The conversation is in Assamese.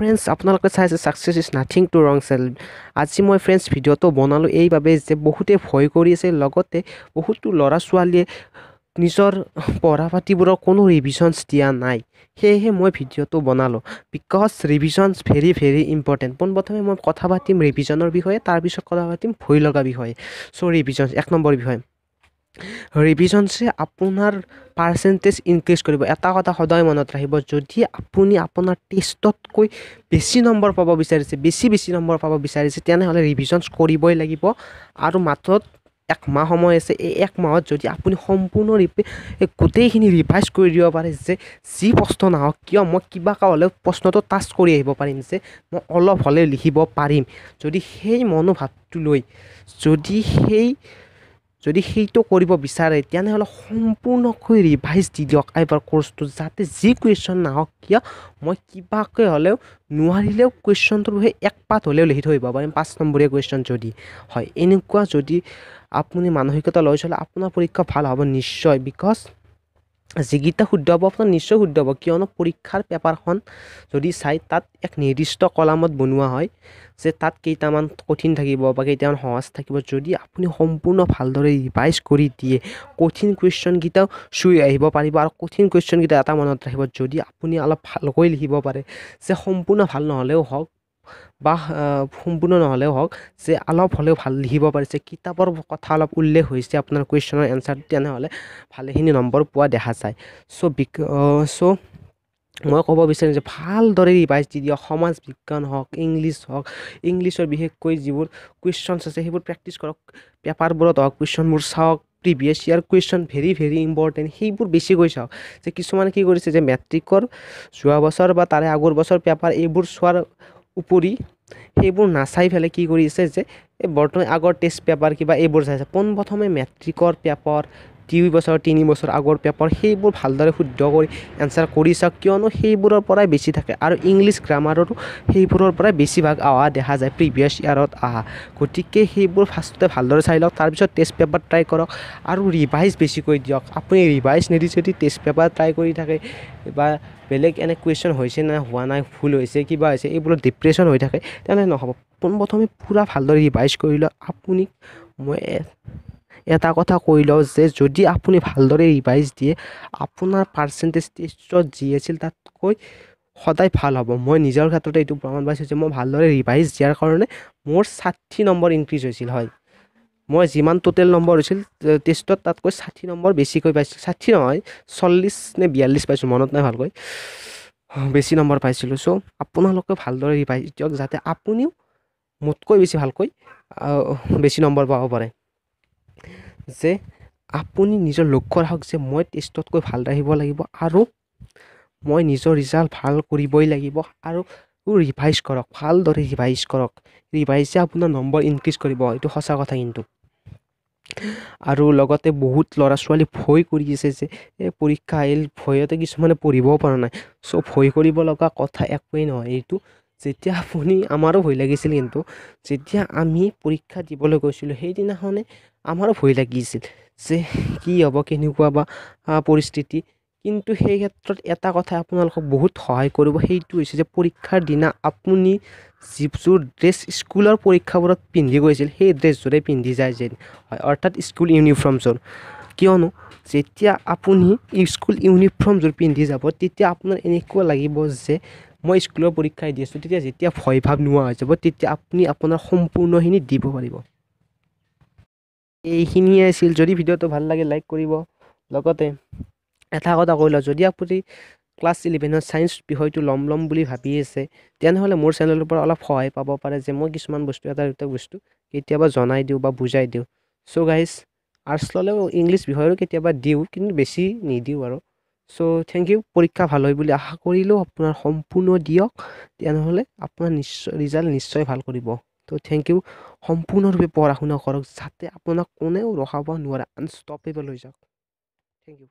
ফ্ৰেণ্ডছ আপোনালোকে চাই আছে success is nothing to wrong sell আজি মই ফ্ৰেণ্ডছ ভিডিঅ'টো বনালোঁ এইবাবে যে বহুতে ভয় কৰি আছে লগতে বহুতো ল'ৰা ছোৱালীয়ে নিজৰ পঢ়া পাতিবোৰৰ কোনো ৰিভিশ্যনছ দিয়া নাই। সেয়েহে মই ভিডিঅ'টো বনালোঁ। বিকজ ৰিভিশ্যনছ ভেৰি ভেৰি ইম্পৰ্টেণ্ট পোনপ্ৰথমে মই কথা পাতিম ৰিভিশ্যনৰ বিষয়ে তাৰপিছত কথা পাতিম ভয় লগা বিষয়ে। চ' ৰিভিশ্যনছ এক নম্বৰ বিষয়ে। ৰিভিশ্যনছে আপোনাৰ পাৰ্চেণ্টেজ ইনক্ৰিজ কৰিব। এটা কথা সদায় মনত ৰাখিব যদি আপুনি আপোনাৰ টেষ্টতকৈ বেছি নম্বৰ পাব বিচাৰিছে বেছি বেছি নম্বৰ পাব বিচাৰিছে তেনেহ'লে ৰিভিশ্যনছ কৰিবই লাগিব। আৰু মাত্ৰ এক মাহ সময় আছে এই এক মাহত যদি আপুনি সম্পূৰ্ণ ৰিপি গোটেইখিনি ৰিভাইজ কৰি দিব পাৰে যে যি প্ৰশ্ন নাহক কিয় মই কিবাকৈ হ'লেও প্ৰশ্নটো টাচ কৰি আহিব পাৰিম যে মই অলপ হ'লেও লিখিব পাৰিম। যদি সেই মনোভাৱটো লৈ যদি সেই যদি সেইটো কৰিব বিচাৰে তেনেহ'লে সম্পূৰ্ণকৈ ৰিভাইজ দি দিয়ক। এইবাৰ কোৰ্চটো যাতে যি কুৱেশ্যন নাহক কিয় মই কিবাকৈ হ'লেও নোৱাৰিলেও কুৱেশ্যনটোৰ বিষয়ে এক পাত হ'লেও লিখি থৈ পাৰিম। পাঁচ নম্বৰীয়া কুৱেশ্যন যদি হয়। এনেকুৱা যদি আপুনি মানসিকতা লৈ চলে আপোনাৰ পৰীক্ষা ভাল হ'ব নিশ্চয়। বিকজ যিকেইটা শুদ্ধ হ'ব আপোনাৰ নিশ্চয় শুদ্ধ হ'ব কিয়নো পৰীক্ষাৰ পেপাৰখন যদি চাই তাত এক নিৰ্দিষ্ট কলামত বনোৱা হয় যে তাত কেইটামান কঠিন থাকিব বা কেইটামান সহজ থাকিব যদি আপুনি সম্পূৰ্ণ ভালদৰে ৰিভাইজ কৰি দিয়ে কঠিন কুৱেশ্যনকেইটাও চুই আহিব পাৰিব আৰু কঠিন কুৱেশ্যনকেইটা এটা মনত ৰাখিব যদি আপুনি অলপ ভালকৈ লিখিব পাৰে যে সম্পূৰ্ণ ভাল নহ'লেও হওক বা সম্পূৰ্ণ নহ'লেও হওক যে অলপ হ'লেও ভাল লিখিব পাৰিছে কিতাপৰ কথা অলপ উল্লেখ হৈছে আপোনাৰ কুৱেশ্যনৰ এনচাৰ তেনেহ'লে ভালেখিনি নম্বৰ পোৱা দেখা যায়। চ' বিক চ' মই ক'ব বিচাৰিম যে ভালদৰে ৰিভাইজ দি দিয়ক সমাজ বিজ্ঞান হওক ইংলিছ হওক ইংলিছৰ বিশেষকৈ যিবোৰ কুৱেশ্যনছ আছে সেইবোৰ প্ৰেক্টিছ কৰক পেপাৰবোৰত হওক কুৱেশ্যনবোৰ চাওক প্ৰিভিয়াছ ইয়াৰ কুৱেশ্যন ভেৰি ভেৰি ইম্পৰ্টেণ্ট সেইবোৰ বেছিকৈ চাওক। যে কিছুমানে কি কৰিছে যে মেট্ৰিকৰ যোৱা বছৰ বা তাৰে আগৰ বছৰ পেপাৰ এইবোৰ চোৱাৰ উপৰি সেইবোৰ নাচাই পেলাই কি কৰিছে যে এই বৰ্তমান আগৰ টেষ্ট পেপাৰ কিবা এইবোৰ চাইছে পোনপ্ৰথমে মেট্ৰিকৰ পেপাৰ দুই বছৰ তিনি বছৰ আগৰ পেপাৰ সেইবোৰ ভালদৰে শুদ্ধ কৰি এনচাৰ কৰি চাওক কিয়নো সেইবোৰৰ পৰাই বেছি থাকে আৰু ইংলিছ গ্ৰামাৰৰো সেইবোৰৰ পৰাই বেছিভাগ অহা দেখা যায় প্ৰিভিয়াছ ইয়াৰত অহা গতিকে সেইবোৰ ফাৰ্ষ্টতে ভালদৰে চাই লওক তাৰপিছত টেষ্ট পেপাৰ ট্ৰাই কৰক আৰু ৰিভাইজ বেছিকৈ দিয়ক। আপুনি ৰিভাইজ নিদি যদি টেষ্ট পেপাৰ ট্ৰাই কৰি থাকে বা বেলেগ এনে কুৱেশ্যন হৈছে নে হোৱা নাই ভুল হৈছে কিবা হৈছে এইবোৰত ডিপ্ৰেশ্যন হৈ থাকে তেনেহ'লে নহ'ব। পোনপ্ৰথমে পূৰা ভালদৰে ৰিভাইজ কৰি লওক। আপুনি মই এটা কথা কৈ লওঁ যে যদি আপুনি ভালদৰে ৰিভাইজ দিয়ে আপোনাৰ পাৰ্চেণ্টেজ টেষ্টত যি আছিল তাতকৈ সদায় ভাল হ'ব। মই নিজৰ ক্ষেত্ৰতে এইটো প্ৰমাণ পাইছোঁ যে মই ভালদৰে ৰিভাইজ দিয়াৰ কাৰণে মোৰ ষাঠি নম্বৰ ইনক্ৰিজ হৈছিল হয়। মই যিমান টোটেল নম্বৰ হৈছিল টেষ্টত তাতকৈ ষাঠি নম্বৰ বেছিকৈ পাইছিলোঁ ষাঠি নহয় চল্লিছ নে বিয়াল্লিছ পাইছোঁ মনত নাই ভালকৈ। বেছি নম্বৰ পাইছিলোঁ। চ' আপোনালোকে ভালদৰে ৰিভাইজ দিয়ক যাতে আপুনিও মোতকৈ বেছি ভালকৈ বেছি নম্বৰ পাব পাৰে। যে আপুনি নিজৰ লক্ষ্য ৰাখক যে মই টেষ্টতকৈ ভাল ৰাখিব লাগিব আৰু মই নিজৰ ৰিজাল্ট ভাল কৰিবই লাগিব আৰু ৰিভাইজ কৰক ভালদৰে ৰিভাইজ কৰক। ৰিভাইজে আপোনাৰ নম্বৰ ইনক্ৰিজ কৰিব এইটো সঁচা কথা কিন্তু। আৰু লগতে বহুত ল'ৰা ছোৱালী ভয় কৰি আছে যে এই পৰীক্ষা আহিল ভয়তে কিছুমানে পঢ়িবও পৰা নাই। চ' ভয় কৰিব লগা কথা একোৱেই নহয়। এইটো যেতিয়া আপুনি আমাৰো ভয় লাগিছিল কিন্তু যেতিয়া আমি পৰীক্ষা দিবলৈ গৈছিলোঁ সেইদিনাখনে আমাৰো ভয় লাগিছিল যে কি হ'ব কেনেকুৱা বা পৰিস্থিতি। কিন্তু সেই ক্ষেত্ৰত এটা কথা আপোনালোকক বহুত সহায় কৰিব সেইটো হৈছে যে পৰীক্ষাৰ দিনা আপুনি যিযোৰ ড্ৰেছ স্কুলৰ পৰীক্ষাবোৰত পিন্ধি গৈছিল সেই ড্ৰেছযোৰে পিন্ধি যায় যেন হয় অৰ্থাৎ স্কুল ইউনিফৰ্মযোৰ। কিয়নো যেতিয়া আপুনি স্কুল ইউনিফৰ্মযোৰ পিন্ধি যাব তেতিয়া আপোনাৰ এনেকুৱা লাগিব যে মই স্কুলৰ পৰীক্ষাই দি আছোঁ তেতিয়া যেতিয়া ভয় ভাৱ নোহোৱা হৈ যাব তেতিয়া আপুনি আপোনাৰ সম্পূৰ্ণখিনি দিব পাৰিব। এইখিনিয়ে আছিল। যদি ভিডিঅ'টো ভাল লাগে লাইক কৰিব। লগতে এটা কথা কৈ লওঁ যদি আপুনি ক্লাছ ইলেভেনত ছায়েন্স বিষয়টো ল'ম ল'ম বুলি ভাবি আছে তেনেহ'লে মোৰ চেনেলৰ পৰা অলপ সহায় পাব পাৰে যে মই কিছুমান বস্তু এটা দুটা বস্তু কেতিয়াবা জনাই দিওঁ বা বুজাই দিওঁ। চ' গাইজ আৰ্টছ ল'লেও ইংলিছ বিষয়ৰো কেতিয়াবা দিওঁ কিন্তু বেছি নিদিওঁ আৰু। চ' থেংক ইউ পৰীক্ষা ভাল হয় বুলি আশা কৰিলেও আপোনাৰ সম্পূৰ্ণ দিয়ক তেনেহ'লে আপোনাৰ নিশ্চয় ৰিজাল্ট নিশ্চয় ভাল কৰিব। তো থেংক ইউ সম্পূৰ্ণৰূপে পঢ়া শুনা কৰক যাতে আপোনাক কোনেও ৰখাব নোৱাৰে। আনষ্টপেবল হৈ যাওক। Thank U